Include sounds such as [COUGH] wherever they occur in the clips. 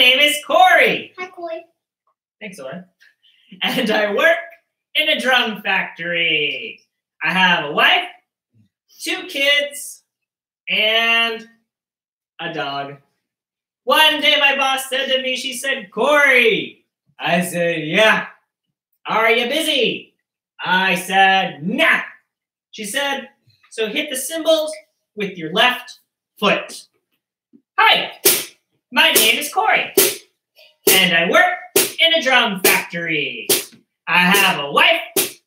name is Cory. Hi, Cory. Thanks, Owen. And I work in a drum factory. I have a wife, two kids, and a dog. One day my boss said to me, she said, Cory. I said, yeah. Are you busy? I said, nah. She said, so hit the cymbals with your left foot. Hi, my name is Cory, and I work in a drum factory. I have a wife,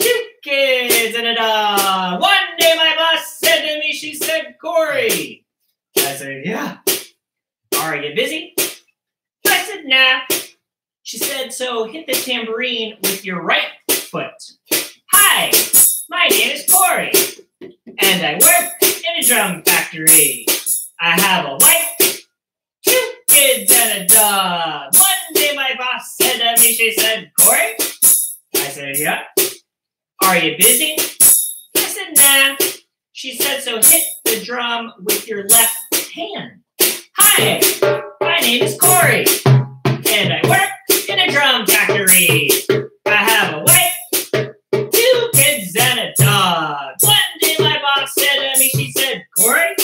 two kids, and a dog. One day my boss said to me, she said, Cory. I said, yeah. Are you busy? I said, nah. She said, so hit the tambourine with your right foot. Hi, my name is Cory, and I work in a drum factory. I have a wife, kids, and a dog. One day my boss said to me, she said, Cory? I said, yeah. Are you busy? I said, nah. She said, so hit the drum with your left hand. Hi, my name is Cory, and I work in a drum factory. I have a wife, two kids, and a dog. One day my boss said to me, she said, Cory?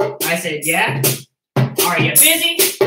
I said, yeah. Are you busy?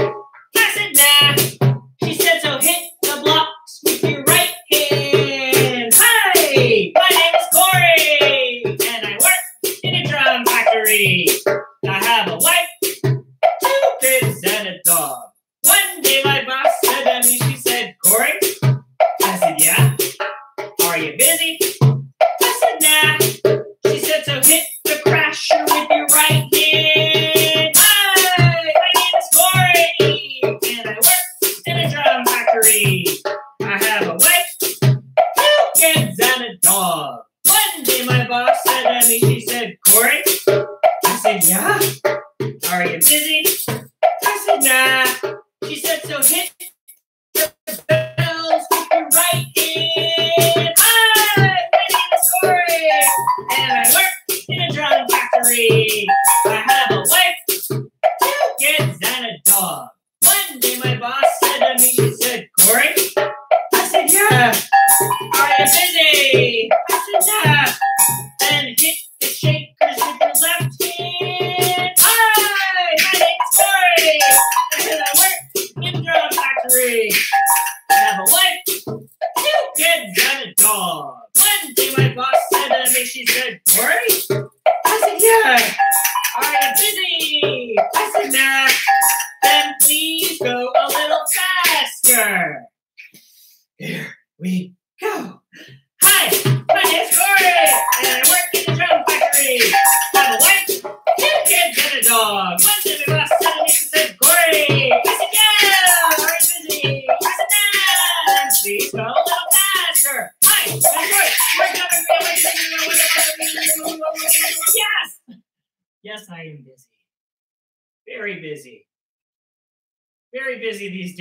Factory.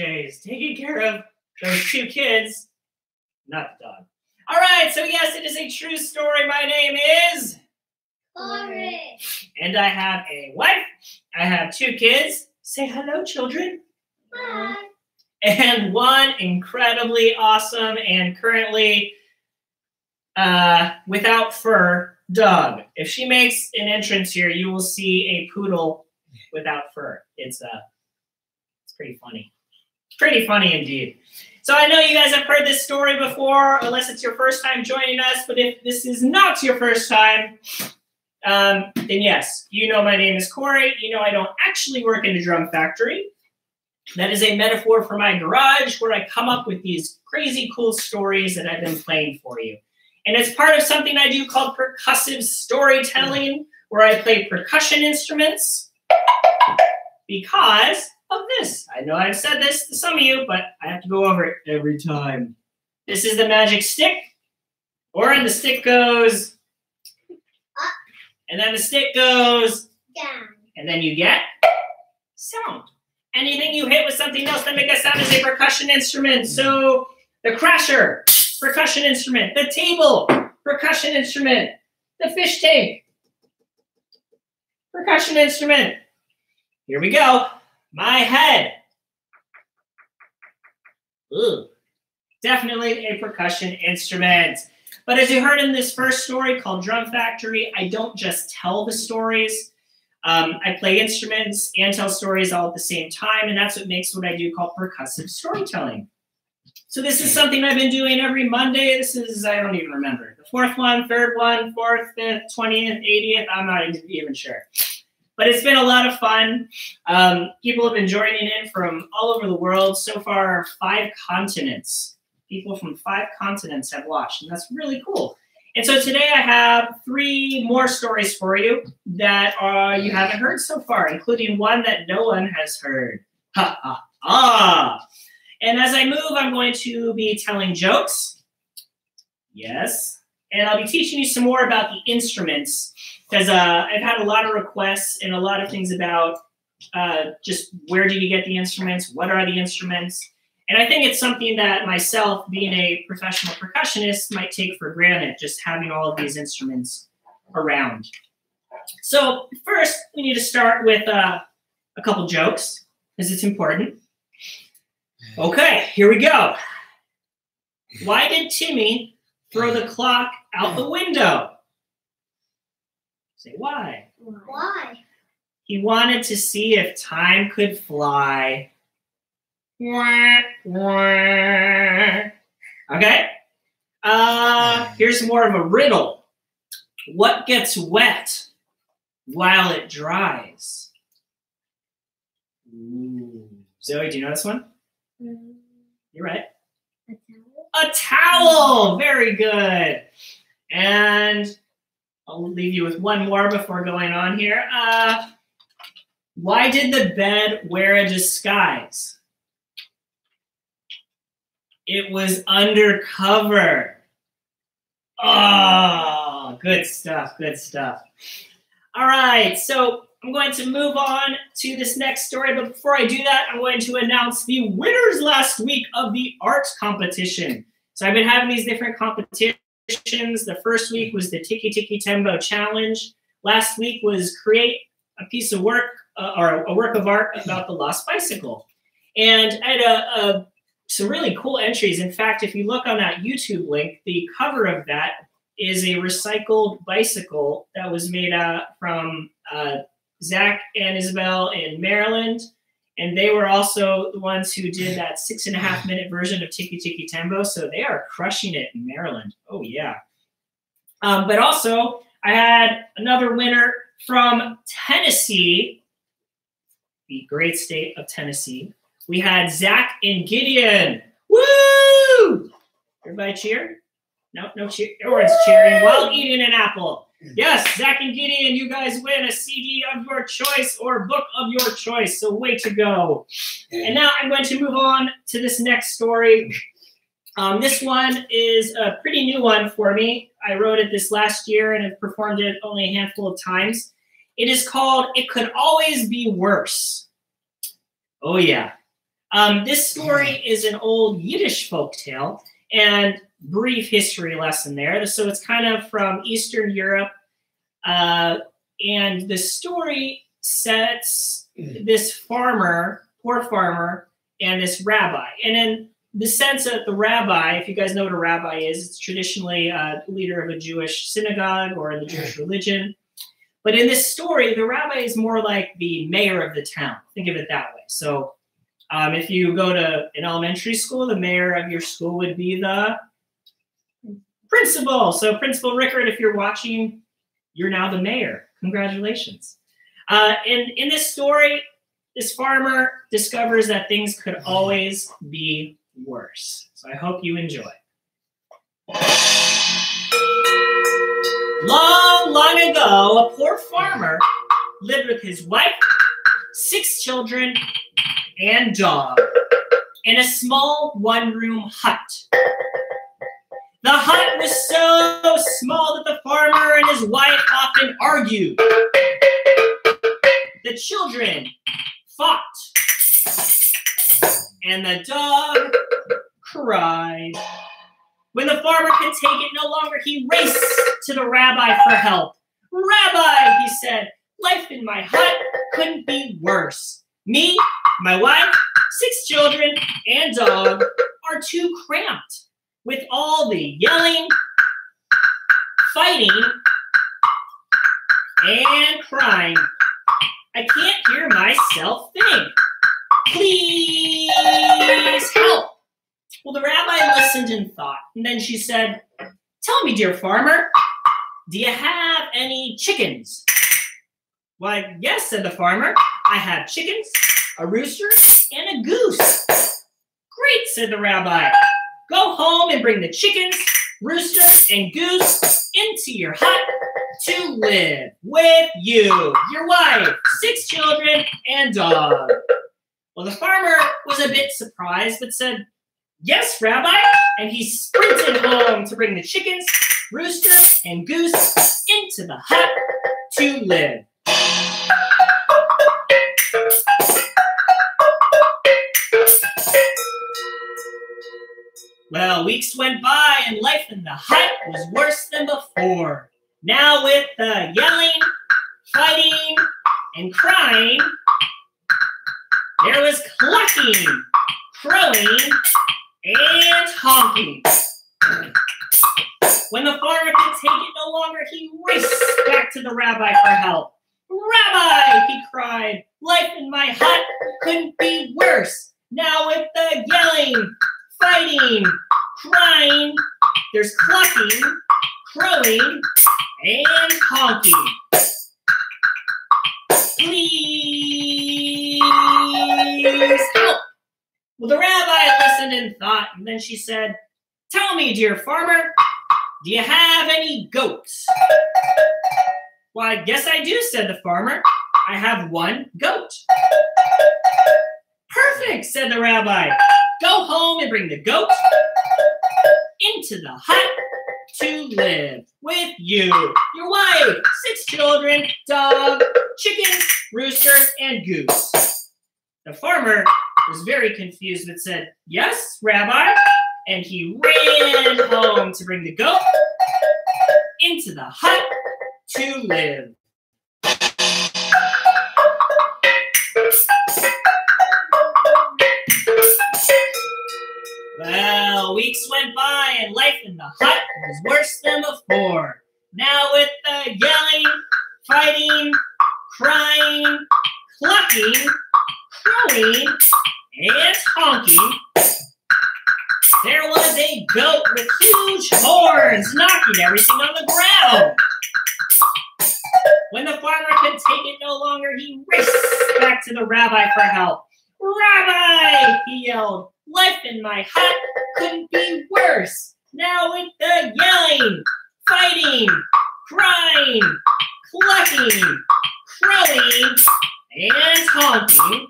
Days, taking care of those two kids, not the dog. All right, so yes, it is a true story. My name is, Cory. and I have a wife. I have two kids. Say hello, children. Hi. And one incredibly awesome and currently uh, without fur dog. If she makes an entrance here, you will see a poodle without fur. It's uh, it's pretty funny. Pretty funny indeed. So I know you guys have heard this story before, unless it's your first time joining us. But if this is not your first time, um, then yes, you know my name is Cory. You know I don't actually work in a drum factory. That is a metaphor for my garage where I come up with these crazy cool stories that I've been playing for you. And it's part of something I do called percussive storytelling, where I play percussion instruments because of this. I know I've said this to some of you, but I have to go over it every time. This is the magic stick, or and the stick goes, up. and then the stick goes, Down. and then you get sound. Anything you hit with something else that make a sound is a percussion instrument. So the crasher, percussion instrument. The table, percussion instrument. The fish tank, percussion instrument. Here we go. My head, Ooh, definitely a percussion instrument. But as you heard in this first story called Drum Factory, I don't just tell the stories. Um, I play instruments and tell stories all at the same time, and that's what makes what I do called percussive storytelling. So this is something I've been doing every Monday. This is, I don't even remember. The fourth one, third one, fourth, fifth, 20th, 80th, I'm not even sure. But it's been a lot of fun. Um, people have been joining in from all over the world. So far, five continents. People from five continents have watched, and that's really cool. And so today I have three more stories for you that uh, you haven't heard so far, including one that no one has heard. Ha ha ha! And as I move, I'm going to be telling jokes. Yes. And I'll be teaching you some more about the instruments because uh, I've had a lot of requests and a lot of things about uh, just where do you get the instruments? What are the instruments? And I think it's something that myself, being a professional percussionist, might take for granted, just having all of these instruments around. So first, we need to start with uh, a couple jokes because it's important. Okay, here we go. Why did Timmy throw the clock out the window? Say why. Why? He wanted to see if time could fly. Wah, wah. Okay. Uh, here's more of a riddle. What gets wet while it dries? Ooh. Zoe, do you know this one? Mm, You're right. A towel? Very good. And I'll leave you with one more before going on here. Uh, why did the bed wear a disguise? It was undercover. Oh, good stuff. Good stuff. All right. So I'm going to move on to this next story. But before I do that, I'm going to announce the winners last week of the arts competition. So I've been having these different competitions. The first week was the Tiki Tiki Tembo Challenge. Last week was create a piece of work uh, or a work of art about the lost bicycle. And I had a, a, some really cool entries. In fact, if you look on that YouTube link, the cover of that is a recycled bicycle that was made uh, from uh, Zach and Isabel in Maryland. And they were also the ones who did that six and a half minute version of Tiki Tiki Tembo. So they are crushing it in Maryland. Oh, yeah. Um, but also, I had another winner from Tennessee, the great state of Tennessee. We had Zach and Gideon. Woo! Everybody cheer? No, no cheer. Everyone's cheering while eating an apple. Yes, Zach and Gideon, you guys win a CD of your choice or book of your choice. So way to go. And now I'm going to move on to this next story. Um, this one is a pretty new one for me. I wrote it this last year and have performed it only a handful of times. It is called It Could Always Be Worse. Oh, yeah. Um, this story is an old Yiddish folk tale and brief history lesson there. So it's kind of from Eastern Europe. Uh, and the story sets this farmer, poor farmer, and this rabbi. And in the sense that the rabbi, if you guys know what a rabbi is, it's traditionally a leader of a Jewish synagogue or the Jewish religion. But in this story, the rabbi is more like the mayor of the town. Think of it that way. So um, if you go to an elementary school, the mayor of your school would be the principal. So Principal Rickard, if you're watching, you're now the mayor. Congratulations. Uh, and in this story, this farmer discovers that things could always be worse. So I hope you enjoy. Long, long ago, a poor farmer lived with his wife, six children, and dog in a small one room hut. The hut was so small that the farmer and his wife often argued. The children fought, and the dog cried. When the farmer could take it no longer, he raced to the rabbi for help. Rabbi, he said, life in my hut couldn't be worse. Me, my wife, six children, and dog are too cramped with all the yelling, fighting, and crying. I can't hear myself think. Please help. Well, the rabbi listened and thought, and then she said, Tell me, dear farmer, do you have any chickens? Why, yes, said the farmer. I have chickens, a rooster, and a goose. Great, said the rabbi. Go home and bring the chickens, rooster, and goose into your hut to live with you, your wife, six children, and dog. Well, the farmer was a bit surprised, but said, Yes, Rabbi. And he sprinted home to bring the chickens, rooster, and goose into the hut to live. Well, weeks went by and life in the hut was worse than before. Now, with the yelling, fighting, and crying, there was clucking, crowing, and honking. When the farmer could take it no longer, he raced back to the rabbi for help. Rabbi, he cried, life in my hut couldn't be worse. Now with the yelling, fighting, crying, there's clucking, crowing, and honking. Please help. Well, the rabbi listened and thought, and then she said, Tell me, dear farmer, do you have any goats? Well, I guess I do, said the farmer. I have one goat. Perfect, said the rabbi. Go home and bring the goat into the hut to live with you, your wife, six children, dog, chicken, rooster, and goose. The farmer was very confused but said, Yes, Rabbi. And he ran home to bring the goat into the hut to live. Weeks went by and life in the hut was worse than before. Now with the yelling, fighting, crying, clucking, crowing, and honking, there was a goat with huge horns knocking everything on the ground. When the farmer could take it no longer, he raced back to the rabbi for help. Rabbi, he yelled, life in my hut couldn't be worse. Now with the yelling, fighting, crying, clucking, crowing, and honking,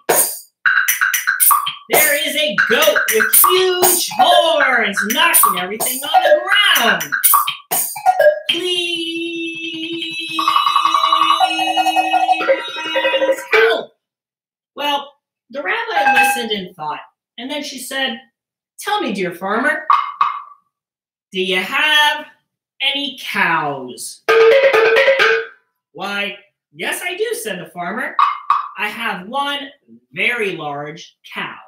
there is a goat with huge horns knocking everything on the ground. Please help. Well, the rabbi listened and thought, and then she said, Tell me, dear farmer, do you have any cows? Why, yes, I do, said the farmer. I have one very large cow.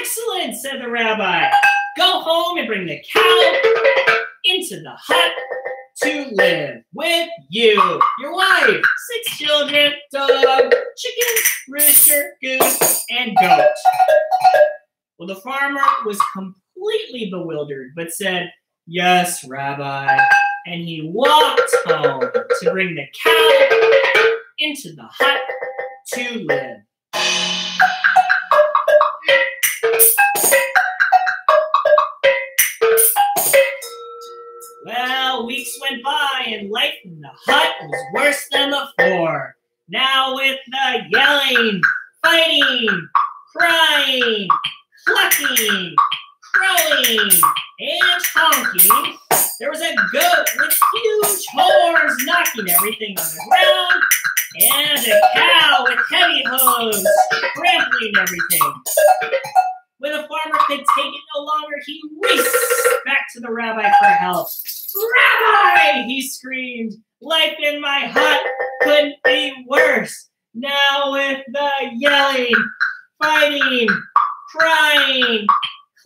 Excellent, said the rabbi. Go home and bring the cow into the hut to live with you, your wife, six children, dog, chicken, rooster, goose, and goat. Well, the farmer was completely bewildered, but said, Yes, Rabbi. And he walked home to bring the cow into the hut to live. Well, weeks went by and life in the hut was worse than before. Now with the yelling, fighting, crying, clucking, crowing, and honking, there was a goat with huge horns knocking everything on the ground, and a cow with heavy hooves trampling everything. When the farmer could take it no longer, he raced back to the rabbi for help. Rabbi! he screamed. Life in my hut couldn't be worse. Now with the yelling, fighting, crying,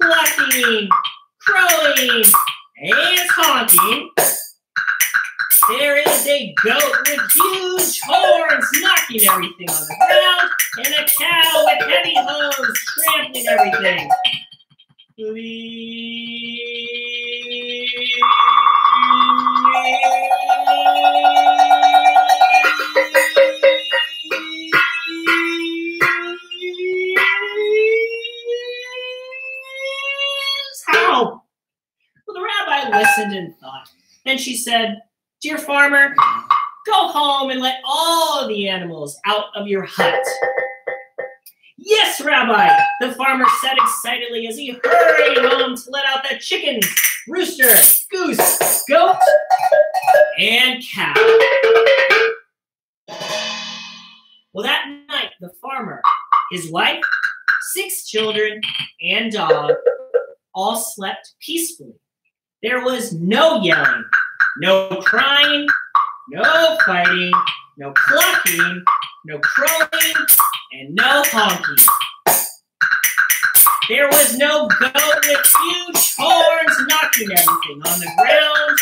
clucking, crowing, and honking. There is a goat with huge horns knocking everything on the ground, and a cow with heavy hooves trampling everything. How? And thought. Then she said, Dear farmer, go home and let all the animals out of your hut. Yes, Rabbi, the farmer said excitedly as he hurried home to let out the chickens, rooster, goose, goat, and cow. Well, that night, the farmer, his wife, six children, and dog all slept peacefully. There was no yelling, no crying, no fighting, no clucking, no crowing, and no honking. There was no goat with huge horns knocking everything on the ground,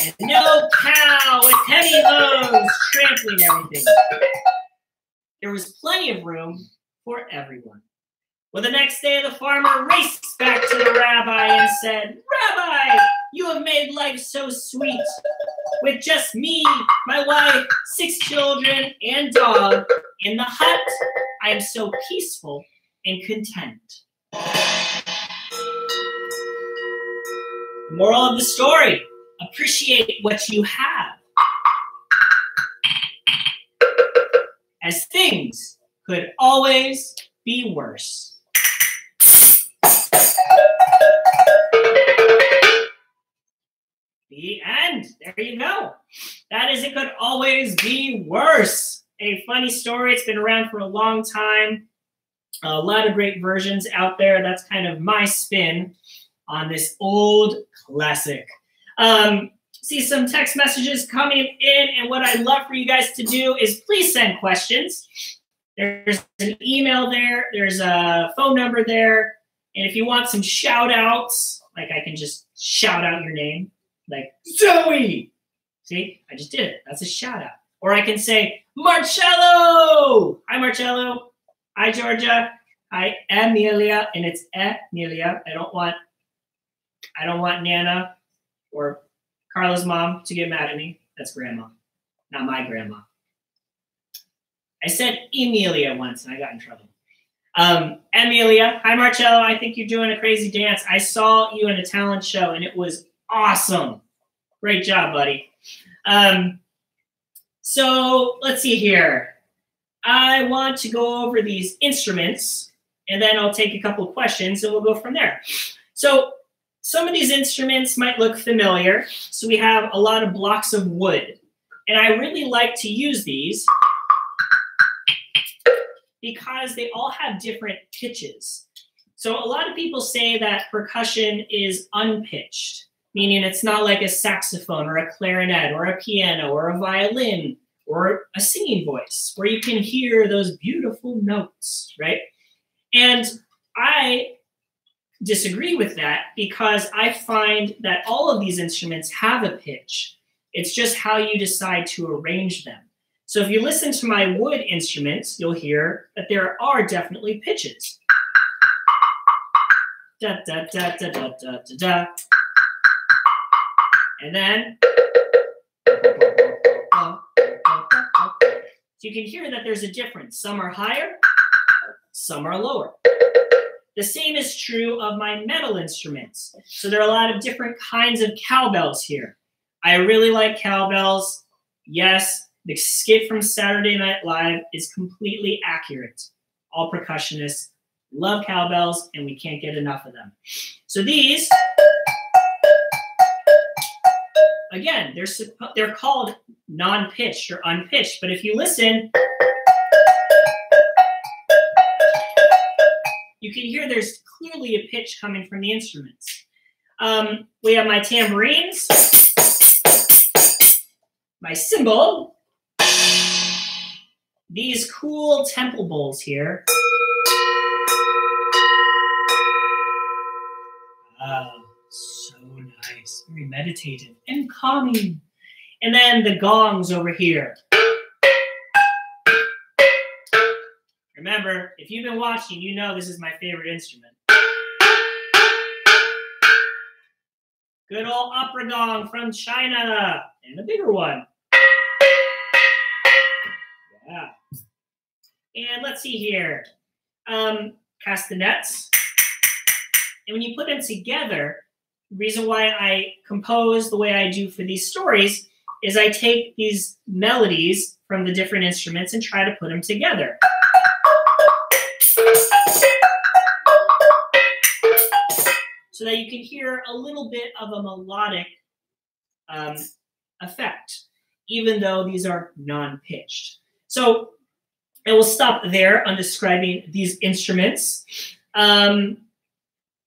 and no cow with heavy hooves trampling everything. There was plenty of room for everyone. Well, the next day, the farmer raced back to the rabbi and said, Rabbi, you have made life so sweet. With just me, my wife, six children, and dog in the hut, I am so peaceful and content. The moral of the story appreciate what you have. As things could always be worse. The end. There you go. That is, it could always be worse. A funny story. It's been around for a long time. A lot of great versions out there. That's kind of my spin on this old classic. Um, see some text messages coming in, and what I'd love for you guys to do is please send questions. There's an email there, there's a phone number there, and if you want some shout outs, like I can just shout out your name, like Zoe. See, I just did it. That's a shout out. Or I can say Marcello. Hi, Marcello. Hi, Georgia. Hi, Amelia, and it's Amelia. I don't want, I don't want Nana or Carla's mom to get mad at me. That's grandma, not my grandma. I said Emilia once and I got in trouble. Um, Amelia, hi Marcello. I think you're doing a crazy dance. I saw you in a talent show and it was awesome. Great job, buddy. Um, so let's see here. I want to go over these instruments and then I'll take a couple questions and we'll go from there. So some of these instruments might look familiar. So we have a lot of blocks of wood. And I really like to use these because they all have different pitches. So a lot of people say that percussion is unpitched, meaning it's not like a saxophone or a clarinet or a piano or a violin or a singing voice where you can hear those beautiful notes, right? And I disagree with that because I find that all of these instruments have a pitch. It's just how you decide to arrange them. So if you listen to my wood instruments, you'll hear that there are definitely pitches. Da, da, da, da, da, da, da, da. And then. So you can hear that there's a difference. Some are higher, some are lower. The same is true of my metal instruments. So there are a lot of different kinds of cowbells here. I really like cowbells. Yes, the skit from Saturday Night Live is completely accurate. All percussionists love cowbells, and we can't get enough of them. So these, again, they're they're called non-pitched or unpitched. But if you listen, you can hear there's clearly a pitch coming from the instruments. Um, we have my tambourines, my cymbal, these cool temple bowls here. Oh, so nice. Very meditative and calming. And then the gongs over here. Remember, if you've been watching, you know this is my favorite instrument. Good old opera gong from China, and a bigger one. And let's see here. Um, castanets. And when you put them together, the reason why I compose the way I do for these stories is I take these melodies from the different instruments and try to put them together. So that you can hear a little bit of a melodic um, effect, even though these are non-pitched. So I will stop there on describing these instruments. Um,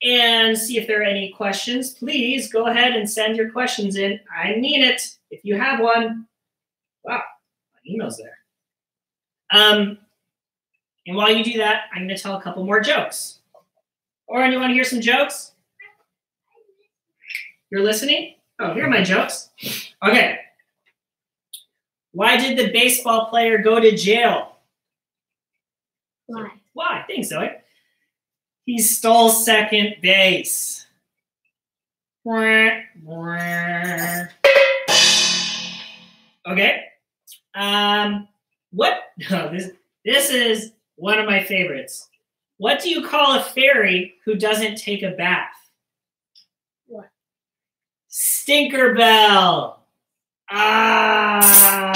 and see if there are any questions. Please go ahead and send your questions in. I mean it. If you have one, wow, my email's there. Um, and while you do that, I'm going to tell a couple more jokes. Or you want to hear some jokes? You're listening? Oh, here are my jokes. Okay. Why did the baseball player go to jail? Why? Why? Thanks, Zoe. He stole second base. Okay. Um, what? [LAUGHS] No, this this is one of my favorites. What do you call a fairy who doesn't take a bath? What? Stinkerbell. Ah,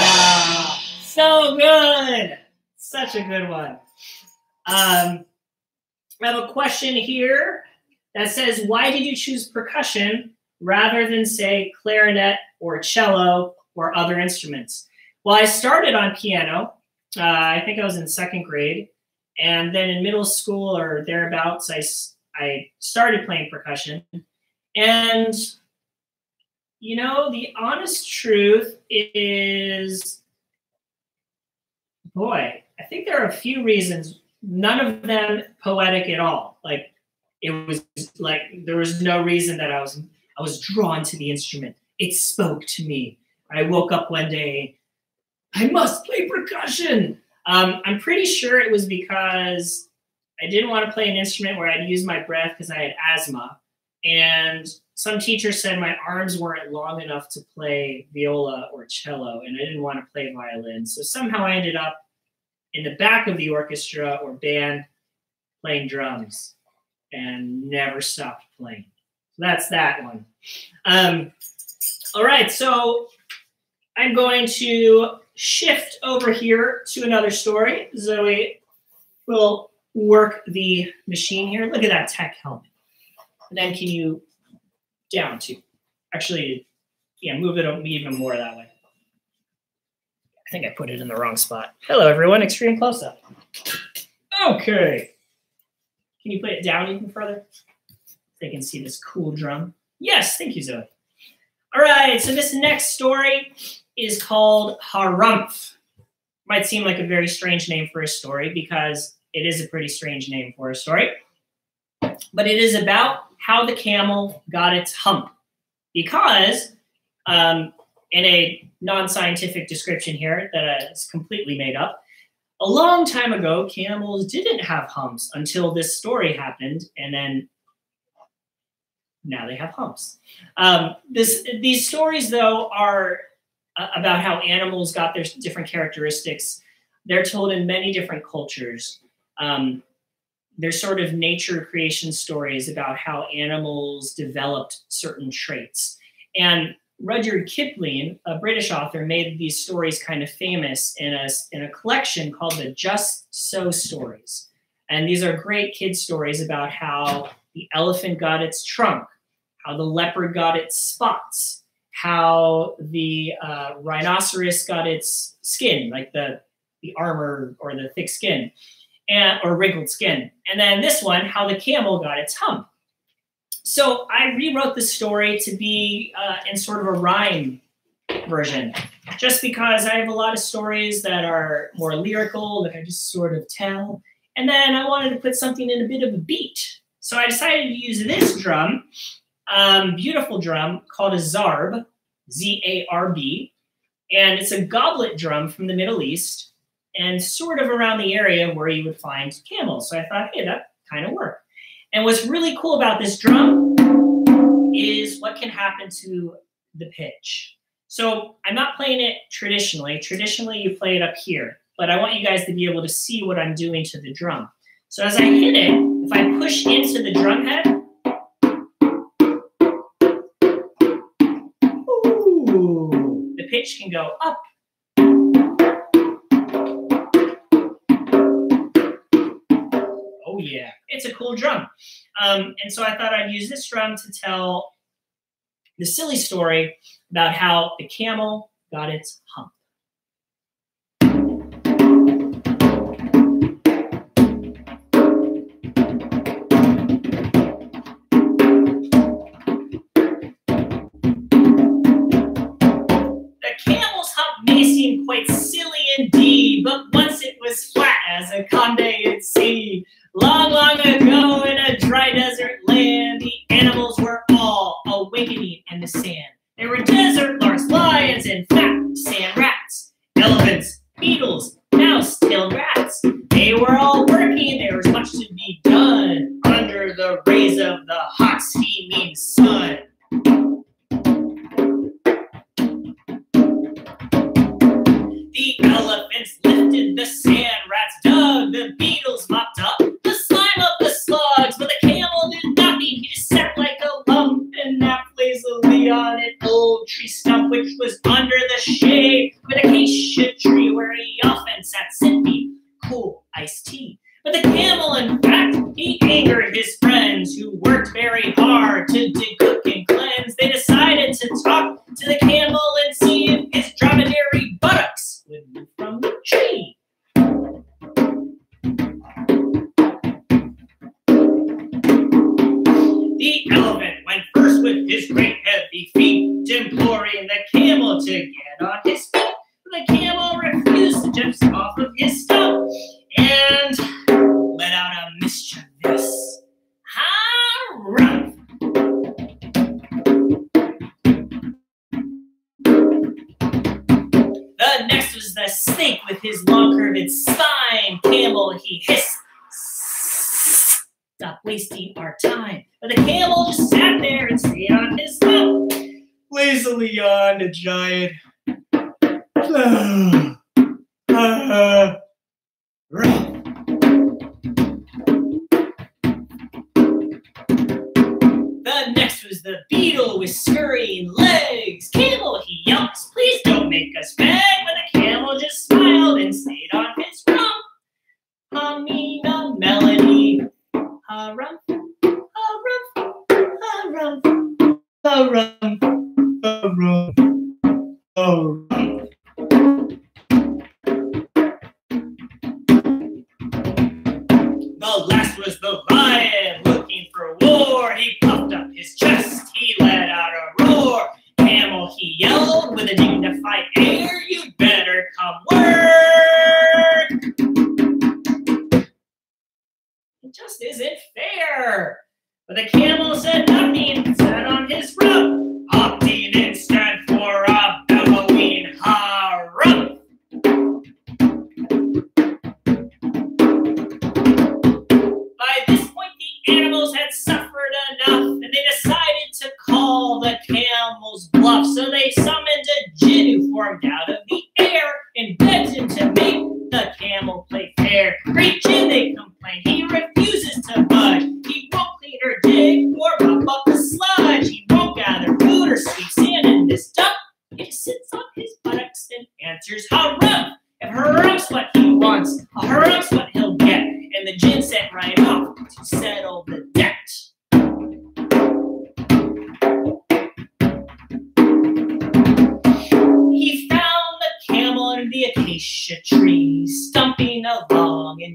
so good. Such a good one. Um, I have a question here that says, why did you choose percussion rather than, say, clarinet or cello or other instruments? Well, I started on piano. Uh, I think I was in second grade. And then in middle school or thereabouts, I, I started playing percussion. And, you know, the honest truth is, boy, I think there are a few reasons none of them poetic at all. Like it was like there was no reason that I was I was drawn to the instrument. It spoke to me. I woke up one day, I must play percussion. Um, I'm pretty sure it was because I didn't want to play an instrument where I'd use my breath because I had asthma. And some teacher said my arms weren't long enough to play viola or cello, and I didn't want to play violin. So somehow I ended up in the back of the orchestra or band playing drums and never stopped playing. So that's that one. Um, all right, so I'm going to shift over here to another story. Zoe will work the machine here. Look at that tech helmet. And then can you down to, actually, yeah, move it even more that way. I think I put it in the wrong spot. Hello, everyone. Extreme close up. Okay. Can you put it down even further? They can see this cool drum. Yes, thank you, Zoe. All right, so this next story is called Harumph. Might seem like a very strange name for a story because it is a pretty strange name for a story. But it is about how the camel got its hump. Because um, in a non-scientific description here that is completely made up. A long time ago, camels didn't have humps until this story happened, and then now they have humps. Um, this, these stories, though, are uh, about how animals got their different characteristics. They're told in many different cultures. Um, they're sort of nature creation stories about how animals developed certain traits. And Rudyard Kipling, a British author, made these stories kind of famous in a, in a collection called the Just So Stories. And these are great kid stories about how the elephant got its trunk, how the leopard got its spots, how the uh, rhinoceros got its skin, like the, the armor or the thick skin, and, or wrinkled skin. And then this one, how the camel got its hump. So I rewrote the story to be uh, in sort of a rhyme version, just because I have a lot of stories that are more lyrical, that I just sort of tell. And then I wanted to put something in a bit of a beat. So I decided to use this drum, um, beautiful drum called a zarb, Z A R B. And it's a goblet drum from the Middle East and sort of around the area where you would find camels. So I thought, hey, that kind of worked. And what's really cool about this drum is what can happen to the pitch. So I'm not playing it traditionally. Traditionally, you play it up here, but I want you guys to be able to see what I'm doing to the drum. So as I hit it, if I push into the drum head, ooh, the pitch can go up it's a cool drum. Um, and so I thought I'd use this drum to tell the silly story about how the camel got its hump. giant. [SIGHS] Uh, uh, the next was the beetle with scurrying legs. Camel, he yelps, please don't make us beg. But the camel just smiled and stayed on his rump. Humming a melody. Hurrumph, hurrumph, hurrumph, hurrumph.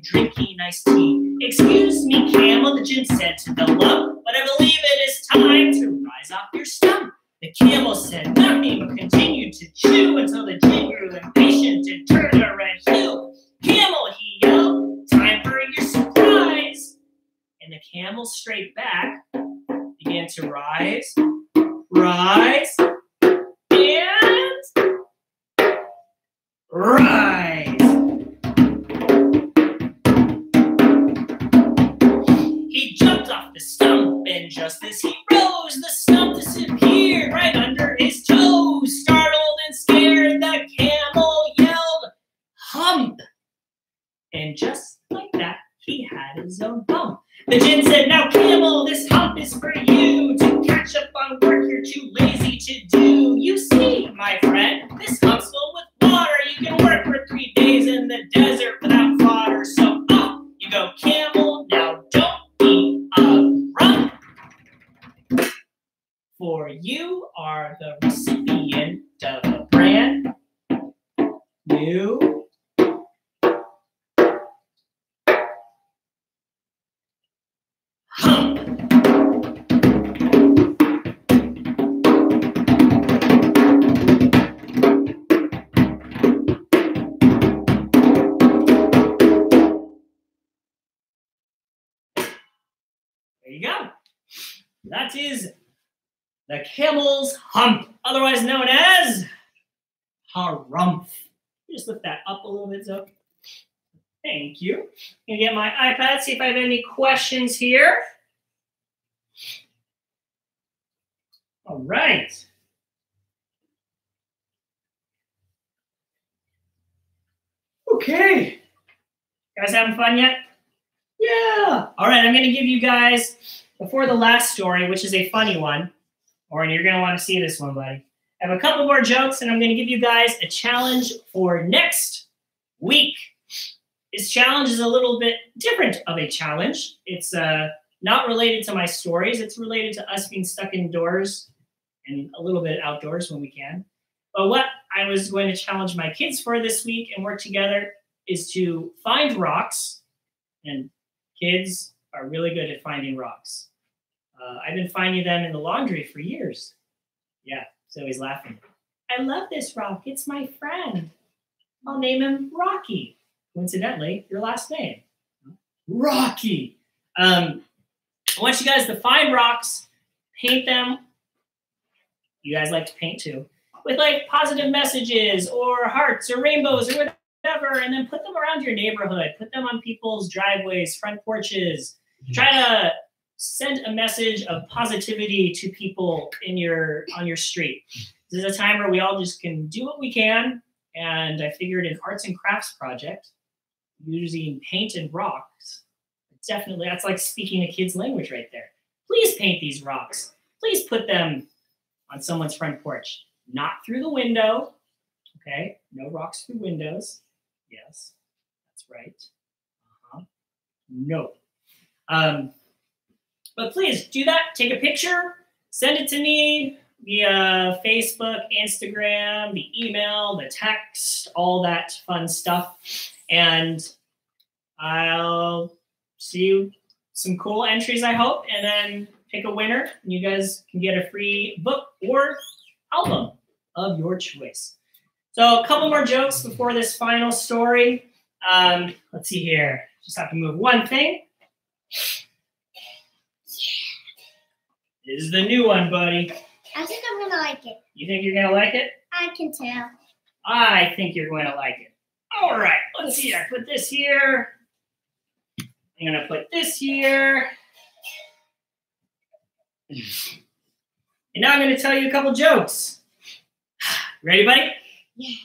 drinking iced tea. Excuse me, camel, the Djinn said to the lump, but I believe it is time to rise off your stump. The camel said nothing, but continued to chew until the Djinn grew impatient and turned a red hue. Camel, he yelled, time for your surprise. And the camel straight back began to rise, rise, and rise. Just as he rose, the stump disappeared right under his toes. Startled and scared, the camel yelled, Hump! And just like that, he had his own hump. The Djinn said, Now, camel, this hump is for you to catch up on work you're too lazy to do. You see, my friend, this hump's filled with water. You can work for three days in the desert For you are the recipient of a brand new. There you go. That is the camel's hump, otherwise known as harumph. Just lift that up a little bit, Zoe. Thank you. I'm Gonna get my iPad, see if I have any questions here. All right. Okay. You Guys having fun yet? Yeah. All right, I'm to give you guys, before the last story, which is a funny one, or and you're going to want to see this one, buddy. I have a couple more jokes, and I'm going to give you guys a challenge for next week. This challenge is a little bit different of a challenge. It's uh, not related to my stories. It's related to us being stuck indoors and a little bit outdoors when we can. But what I was going to challenge my kids for this week and work together is to find rocks. And kids are really good at finding rocks. Uh, I've been finding them in the laundry for years. Yeah, so he's laughing. I love this rock. It's my friend. I'll name him Rocky. Coincidentally, your last name. Rocky. Um, I want you guys to find rocks, paint them. You guys like to paint too. With like positive messages or hearts or rainbows or whatever, and then put them around your neighborhood. Put them on people's driveways, front porches. Try to send a message of positivity to people in your on your street. This is a time where we all just can do what we can. And I figured an arts and crafts project using paint and rocks. Definitely, that's like speaking a kid's language right there. Please paint these rocks. Please put them on someone's front porch, not through the window. Okay, no rocks through windows. Yes, that's right. Uh-huh. No. Um, but please do that. Take a picture, send it to me via Facebook, Instagram, the email, the text, all that fun stuff. And I'll see you some cool entries, I hope, and then pick a winner. And you guys can get a free book or album of your choice. So, a couple more jokes before this final story. Um, let's see here. Just have to move one thing. This is the new one, buddy. I think I'm gonna like it. You think you're gonna like it? I can tell. I think you're going to like it. All right, let's see. I put this here. I'm gonna put this here. And now I'm gonna tell you a couple jokes. [SIGHS] Ready, buddy? Yeah.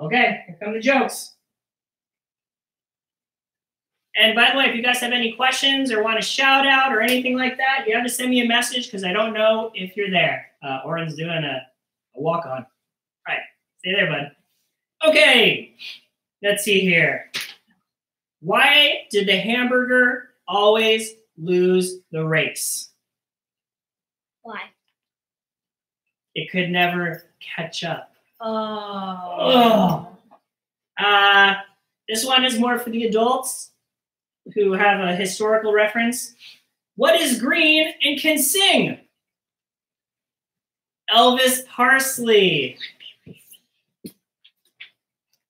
Okay, here come the jokes. And by the way, if you guys have any questions or want a shout out or anything like that, you have to send me a message because I don't know if you're there. Uh, Oren's doing a, a walk on. All right, stay there, bud. Okay, let's see here. Why did the hamburger always lose the race? Why? It could never catch up. Oh. oh. Uh, this one is more for the adults who have a historical reference. What is green and can sing? Elvis Parsley.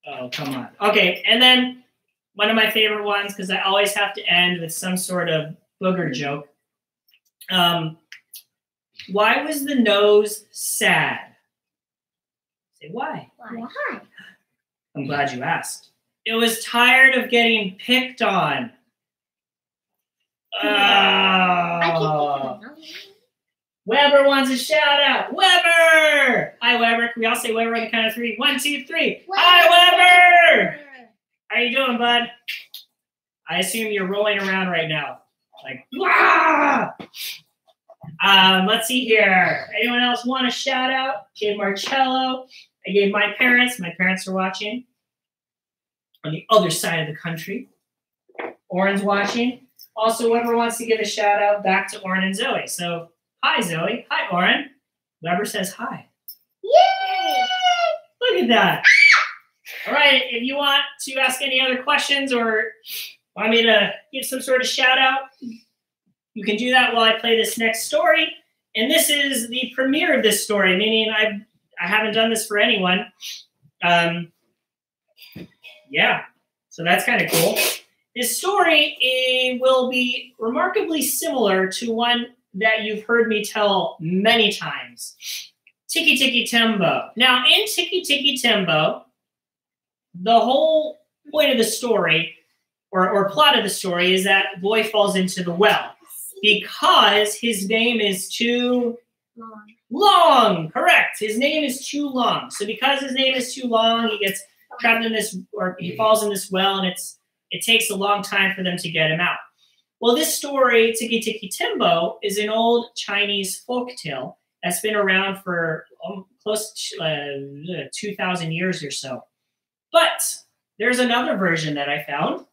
Oh, come on. Okay, and then one of my favorite ones, because I always have to end with some sort of booger joke. Um, Why was the nose sad? Say why. Why? I'm glad you asked. It was tired of getting picked on. I Oh. of Weber wants a shout out. Weber! Hi, Weber. Can we all say Weber on the count of three? One, two, three. Hi, Weber! How you doing, bud? I assume you're rolling around right now. Like, Wah! Um, let's see here. Anyone else want a shout out? Gave Marcello. I gave my parents. My parents are watching on the other side of the country. Oren's watching. Also, whoever wants to give a shout out back to Oren and Zoe. So, hi, Zoe. Hi, Oren. Whoever says hi. Yay! Look at that. All right, if you want to ask any other questions or want me to give some sort of shout out, you can do that while I play this next story. And this is the premiere of this story, meaning I've I haven't done this for anyone. Um, yeah, so that's kind of cool. This story eh, will be remarkably similar to one that you've heard me tell many times. Tiki Tiki Tembo. Now, in Tiki Tiki Tembo, the whole point of the story or, or plot of the story is that boy falls into the well because his name is too Mom. long. Correct. His name is too long. So because his name is too long, he gets trapped in this or he falls in this well and it's it takes a long time for them to get him out. Well, this story, Tiki Tiki Tembo, is an old Chinese folk tale that's been around for um, close to uh, 2,000 years or so. But there's another version that I found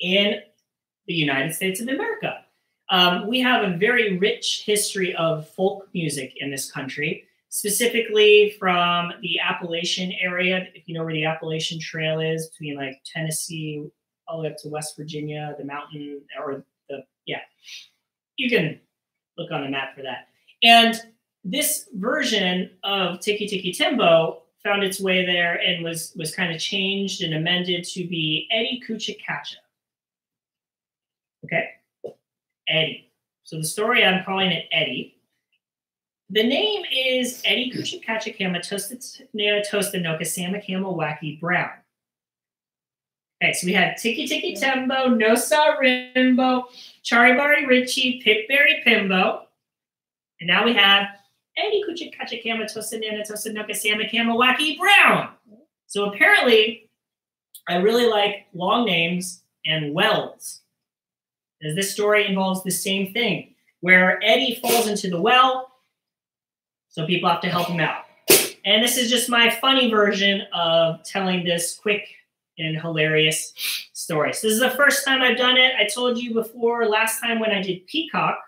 in the United States of America. Um, we have a very rich history of folk music in this country, specifically from the Appalachian area. If you know where the Appalachian Trail is, between like Tennessee all the way up to West Virginia, the mountain, or the, yeah, you can look on the map for that. And this version of Tiki Tiki Tembo found its way there and was was kind of changed and amended to be Eddie Kuchikacha. Okay, Eddie. So the story I'm calling it Eddie. The name is Eddie Kuchikacha Kama Toasted Toasted Noka Samakama Wacky Brown. Okay, so we had Tiki Tiki Tembo, No Nosa Rimbo, Charibari Richie, Pickberry Pimbo, and now we have Eddie Kuchikacha Kama Toasted Nana Toasted Noka Samakama Wacky Brown. So apparently, I really like long names and wells. As this story involves the same thing, where Eddie falls into the well, so people have to help him out. And this is just my funny version of telling this quick and hilarious story. So this is the first time I've done it. I told you before last time when I did Peacock,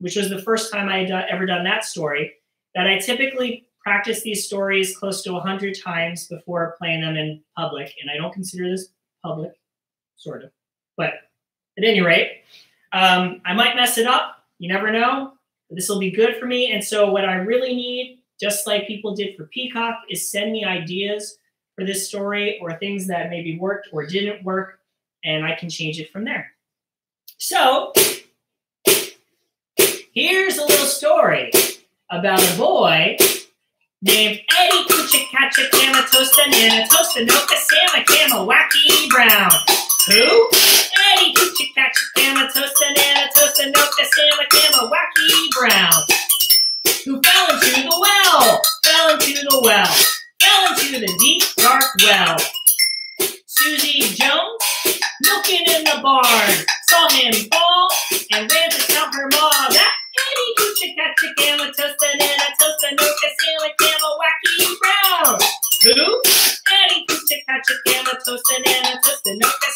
which was the first time I had ever done that story, that I typically practice these stories close to 100 times before playing them in public. And I don't consider this public, sort of. But at any rate, um, I might mess it up. You never know. This will be good for me. And so, what I really need, just like people did for Peacock, is send me ideas for this story or things that maybe worked or didn't work, and I can change it from there. So, here's a little story about a boy named Eddie Kuchikacha Kama Tosta Nana Tosta Noka Sama Kama Wacky Brown. Who? Eddie Kuchikacha Kama Tosta Nana Tosta Noka Sama Kama Wacky Brown. Who fell into the well, fell into the well, fell into the deep dark well. Susie Jones, milking in the barn, saw him fall and ran to tell her ma that Eddie Kuchikacha Kama Tosta Nana Tosta Noka Sama Kama Wacky Brown. Who? Eddie Kuchikacha Kama Tosta Nana Tosta Noka Sama Kama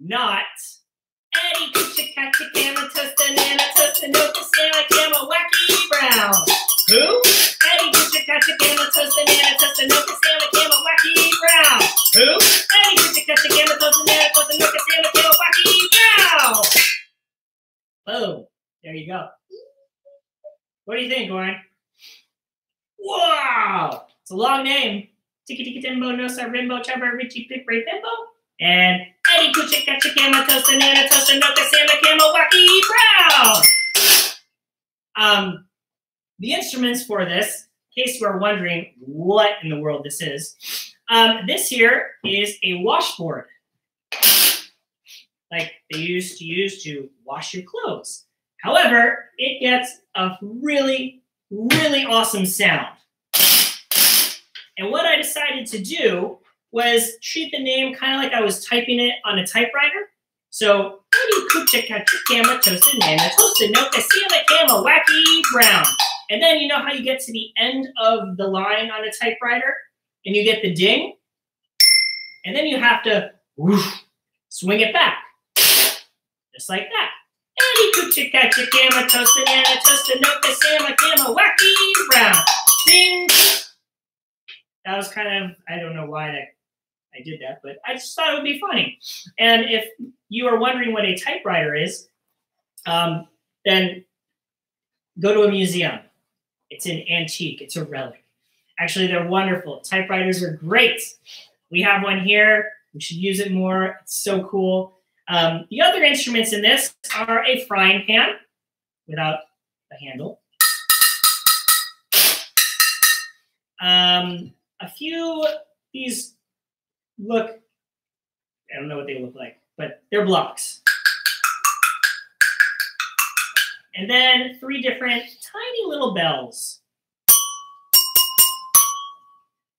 Not Eddie Coochie Catcha Camma Tosta Nana Tosta Noka Sama Camma Wacky Brown. Who? Eddie Coochie Catcha Camma Tosta Nana Tosta Noka Sama Camma Wacky Brown. Who? Eddie Coochie Catcha Camma Tosta Nana Tosta Noka Sama Camma Wacky Brown. Boom. There you go. What do you think, Oren? Wow! It's a long name. Tiki Tiki Timbo, Nosa, Rimbo, Chubber, Richie, Pick, Ray, Bimbo. And Noka, Sama, Gamma, Wacky, Brown! Um, the instruments for this, in case you are wondering what in the world this is, um, this here is a washboard. Like they used to use to wash your clothes. However, it gets a really, really awesome sound. And what I decided to do was treat the name kind of like I was typing it on a typewriter. So, toasted nana, toasted no casilla cama, wacky brown. And then you know how you get to the end of the line on a typewriter and you get the ding? And then you have to whoosh, swing it back. Just like that. Eddie coochie catcha cama, toasted nana, toasted no casilla cama, wacky brown. Ding! That was kind of, I don't know why that I did that, but I just thought it would be funny. And if you are wondering what a typewriter is, um, then go to a museum. It's an antique, it's a relic. Actually, they're wonderful. Typewriters are great. We have one here. We should use it more. It's so cool. Um, the other instruments in this are a frying pan without a handle. Um, a few these look I don't know what they look like, but they're blocks. And then three different tiny little bells.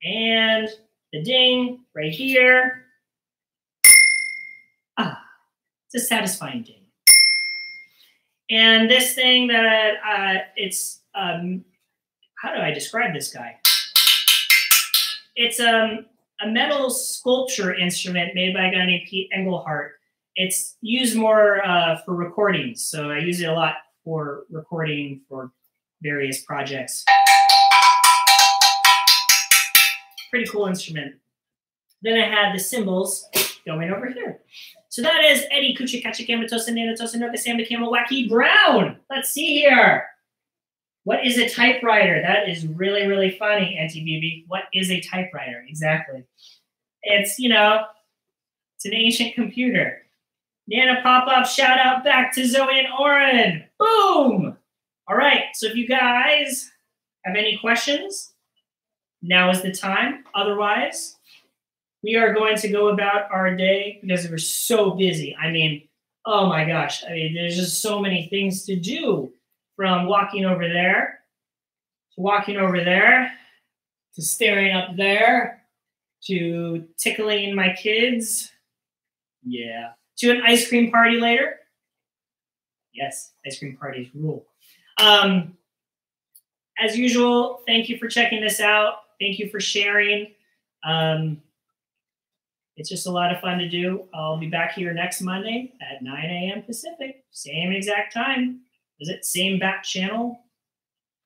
And the ding right here. Ah, it's a satisfying ding. And this thing that uh, it's, um, how do I describe this guy? It's um, a metal sculpture instrument made by a guy named Pete Engelhart. It's used more uh, for recordings, so I use it a lot for recording for various projects. Pretty cool instrument. Then I had the cymbals going over here. So that is Eddie Kuchik Kachikama Tosa Nana Tosa Noka Samba Wacky Brown. Let's see here. What is a typewriter? That is really, really funny, Auntie BB. What is a typewriter? Exactly. It's, you know, it's an ancient computer. Nana pop up, shout out back to Zoe and Oren. Boom! All right, so if you guys have any questions, now is the time. Otherwise, we are going to go about our day because we're so busy. I mean, oh my gosh, I mean, there's just so many things to do from walking over there to walking over there to staring up there to tickling my kids. Yeah. To an ice cream party later. Yes, ice cream parties rule. Um, as usual, thank you for checking this out. Thank you for sharing. Um, it's just a lot of fun to do. I'll be back here next Monday at 9 a.m. Pacific, same exact time. Is it same bat channel?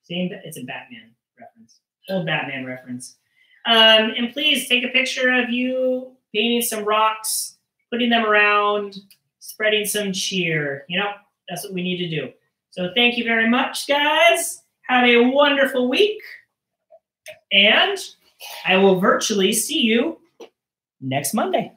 Same, it's a Batman reference, old Batman reference. Um, and please take a picture of you painting some rocks, putting them around, spreading some cheer. You know, that's what we need to do. So thank you very much, guys. Have a wonderful week. And I will virtually see you next Monday.